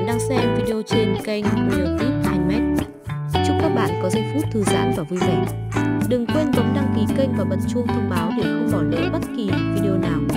bạn đang xem video trên kênh Creative Handmade. Chúc các bạn có giây phút thư giãn và vui vẻ. Đừng quên bấm đăng ký kênh và bật chuông thông báo để không bỏ lỡ bất kỳ video nào.